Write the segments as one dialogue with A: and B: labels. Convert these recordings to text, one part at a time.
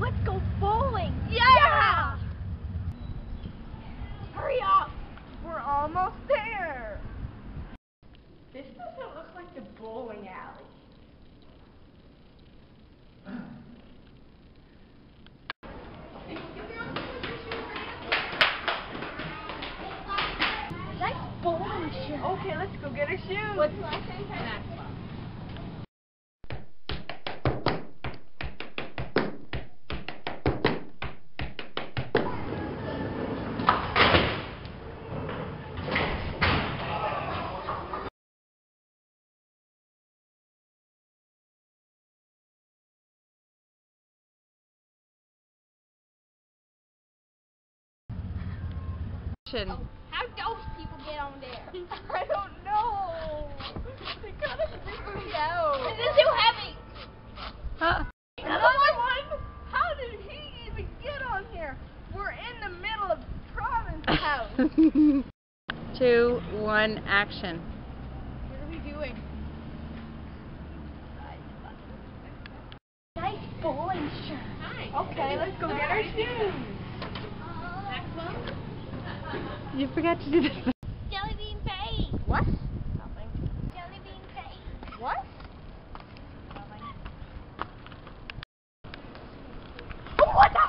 A: Let's go bowling! Yeah! yeah! Hurry up! We're almost there! This doesn't look like the bowling alley. Nice bowling bowl. Okay, let's go get a shoe. What's the last name? Oh,
B: how those people get on there?
A: I don't know. They kind of freaked me out.
B: This is too heavy.
C: Huh?
A: Another one? How did he even get on here? We're in the middle of Province House.
C: Two, one, action.
B: What are we doing?
A: nice bowling shirt.
B: Hi.
A: Okay, let's go get our shoes.
B: Maxwell?
C: You forgot to do this.
B: Jelly bean face.
A: What? Nothing.
B: Jelly bean face.
A: What?
B: Nothing.
A: What the?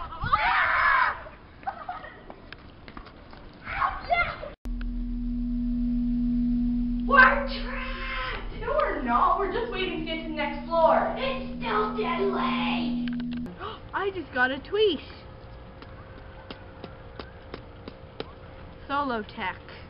A: We're trapped! No, we're not. We're just waiting to get to the next floor.
B: It's still dead late.
A: I just got a tweet. Solo Tech.